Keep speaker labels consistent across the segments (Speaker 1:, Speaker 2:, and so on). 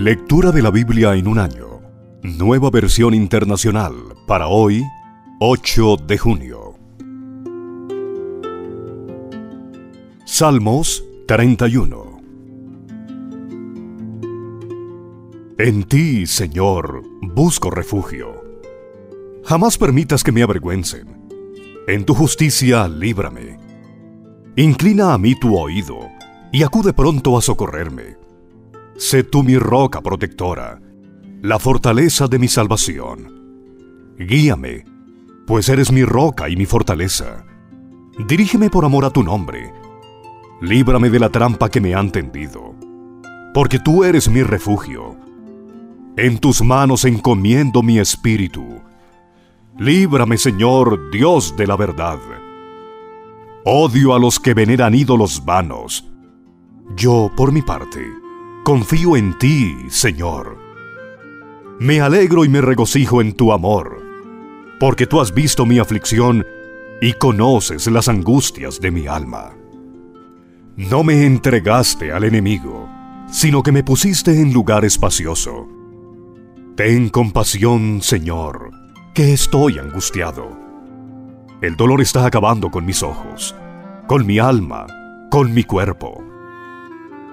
Speaker 1: Lectura de la Biblia en un año. Nueva versión internacional para hoy, 8 de junio. Salmos 31. En ti, Señor, busco refugio. Jamás permitas que me avergüencen. En tu justicia, líbrame. Inclina a mí tu oído y acude pronto a socorrerme. Sé tú mi roca protectora, la fortaleza de mi salvación. Guíame, pues eres mi roca y mi fortaleza. Dirígeme por amor a tu nombre. Líbrame de la trampa que me han tendido, porque tú eres mi refugio. En tus manos encomiendo mi espíritu. Líbrame, Señor, Dios de la verdad. Odio a los que veneran ídolos vanos. Yo, por mi parte, Confío en ti, Señor. Me alegro y me regocijo en tu amor, porque tú has visto mi aflicción y conoces las angustias de mi alma. No me entregaste al enemigo, sino que me pusiste en lugar espacioso. Ten compasión, Señor, que estoy angustiado. El dolor está acabando con mis ojos, con mi alma, con mi cuerpo.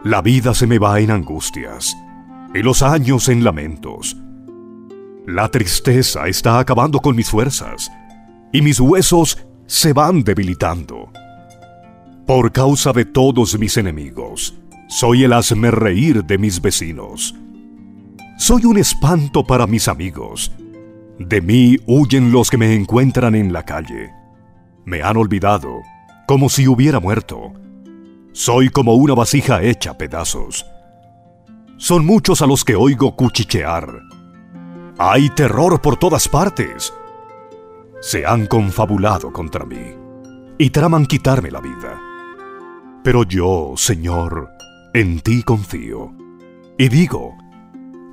Speaker 1: La vida se me va en angustias y los años en lamentos. La tristeza está acabando con mis fuerzas y mis huesos se van debilitando. Por causa de todos mis enemigos, soy el hazme reír de mis vecinos. Soy un espanto para mis amigos. De mí huyen los que me encuentran en la calle. Me han olvidado, como si hubiera muerto soy como una vasija hecha pedazos. Son muchos a los que oigo cuchichear. Hay terror por todas partes. Se han confabulado contra mí y traman quitarme la vida. Pero yo, Señor, en ti confío. Y digo,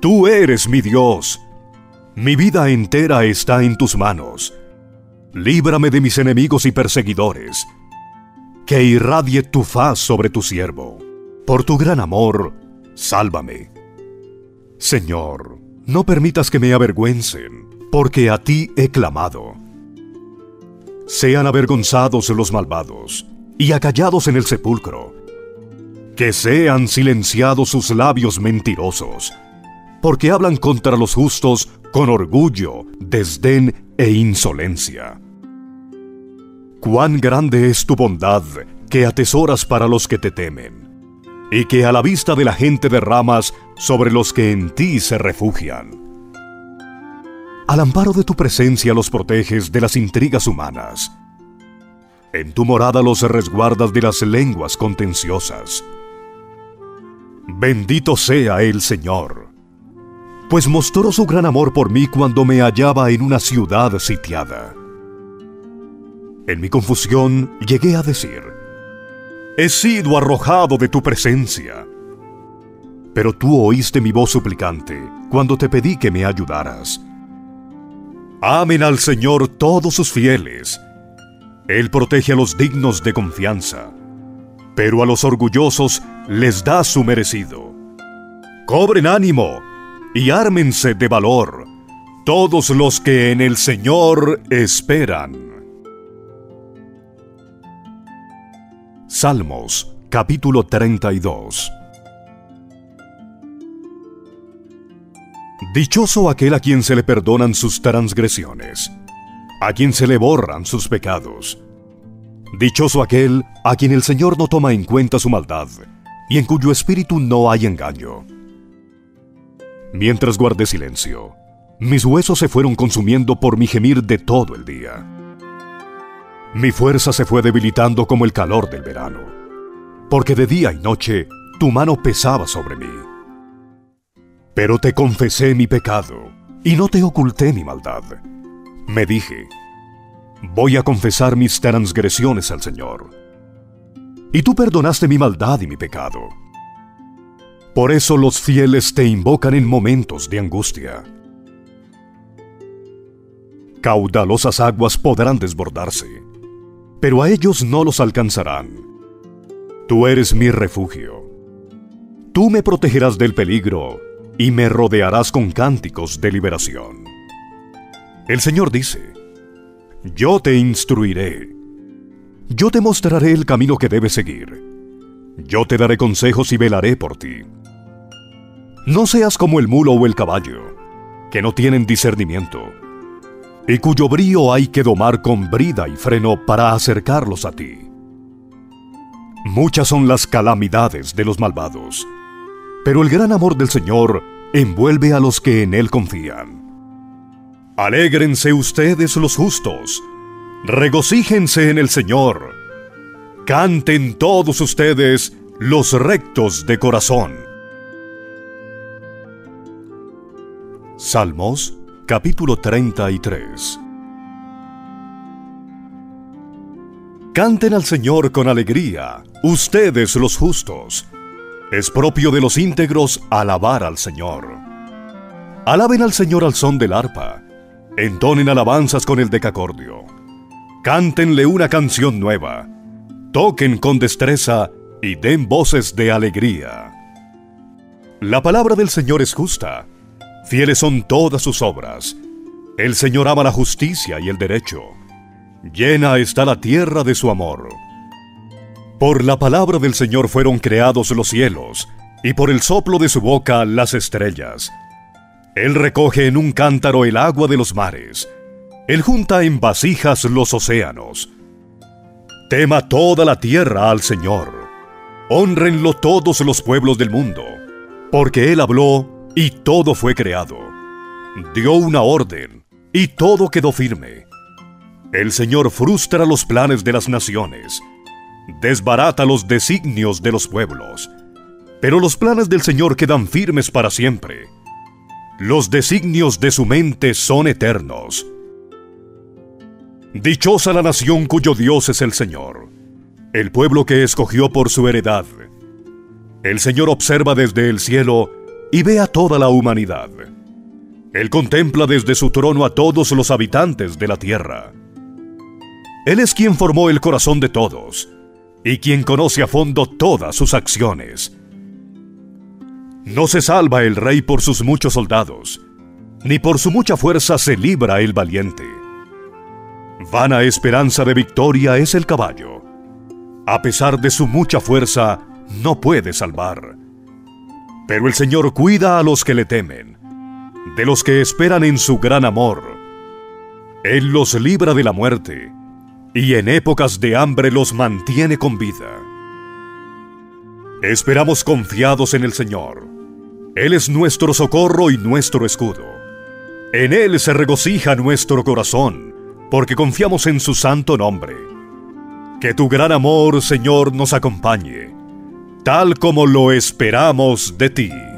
Speaker 1: tú eres mi Dios. Mi vida entera está en tus manos. Líbrame de mis enemigos y perseguidores que irradie tu faz sobre tu siervo. Por tu gran amor, sálvame. Señor, no permitas que me avergüencen, porque a ti he clamado. Sean avergonzados los malvados y acallados en el sepulcro. Que sean silenciados sus labios mentirosos, porque hablan contra los justos con orgullo, desdén e insolencia. Cuán grande es tu bondad que atesoras para los que te temen, y que a la vista de la gente derramas sobre los que en ti se refugian. Al amparo de tu presencia los proteges de las intrigas humanas. En tu morada los resguardas de las lenguas contenciosas. Bendito sea el Señor, pues mostró su gran amor por mí cuando me hallaba en una ciudad sitiada. En mi confusión llegué a decir, He sido arrojado de tu presencia. Pero tú oíste mi voz suplicante cuando te pedí que me ayudaras. Amen al Señor todos sus fieles. Él protege a los dignos de confianza, pero a los orgullosos les da su merecido. Cobren ánimo y ármense de valor todos los que en el Señor esperan. Salmos capítulo 32 Dichoso aquel a quien se le perdonan sus transgresiones, a quien se le borran sus pecados. Dichoso aquel a quien el Señor no toma en cuenta su maldad, y en cuyo espíritu no hay engaño. Mientras guardé silencio, mis huesos se fueron consumiendo por mi gemir de todo el día. Mi fuerza se fue debilitando como el calor del verano, porque de día y noche tu mano pesaba sobre mí. Pero te confesé mi pecado y no te oculté mi maldad. Me dije, voy a confesar mis transgresiones al Señor. Y tú perdonaste mi maldad y mi pecado. Por eso los fieles te invocan en momentos de angustia. Caudalosas aguas podrán desbordarse pero a ellos no los alcanzarán. Tú eres mi refugio. Tú me protegerás del peligro y me rodearás con cánticos de liberación. El Señor dice, Yo te instruiré, yo te mostraré el camino que debes seguir, yo te daré consejos y velaré por ti. No seas como el mulo o el caballo, que no tienen discernimiento, y cuyo brío hay que domar con brida y freno para acercarlos a ti. Muchas son las calamidades de los malvados, pero el gran amor del Señor envuelve a los que en Él confían. Alégrense ustedes los justos, regocíjense en el Señor, canten todos ustedes los rectos de corazón. Salmos capítulo 33 Canten al Señor con alegría, ustedes los justos. Es propio de los íntegros alabar al Señor. Alaben al Señor al son del arpa, entonen alabanzas con el decacordio. Cántenle una canción nueva, toquen con destreza y den voces de alegría. La palabra del Señor es justa, fieles son todas sus obras. El Señor ama la justicia y el derecho. Llena está la tierra de su amor. Por la palabra del Señor fueron creados los cielos, y por el soplo de su boca las estrellas. Él recoge en un cántaro el agua de los mares. Él junta en vasijas los océanos. Tema toda la tierra al Señor. Honrenlo todos los pueblos del mundo, porque Él habló y todo fue creado. Dio una orden y todo quedó firme. El Señor frustra los planes de las naciones, desbarata los designios de los pueblos, pero los planes del Señor quedan firmes para siempre. Los designios de su mente son eternos. Dichosa la nación cuyo Dios es el Señor, el pueblo que escogió por su heredad. El Señor observa desde el cielo y ve a toda la humanidad. Él contempla desde su trono a todos los habitantes de la tierra. Él es quien formó el corazón de todos y quien conoce a fondo todas sus acciones. No se salva el rey por sus muchos soldados, ni por su mucha fuerza se libra el valiente. Vana esperanza de victoria es el caballo. A pesar de su mucha fuerza, no puede salvar. Pero el Señor cuida a los que le temen, de los que esperan en su gran amor. Él los libra de la muerte y en épocas de hambre los mantiene con vida. Esperamos confiados en el Señor. Él es nuestro socorro y nuestro escudo. En Él se regocija nuestro corazón, porque confiamos en su santo nombre. Que tu gran amor, Señor, nos acompañe, tal como lo esperamos de ti.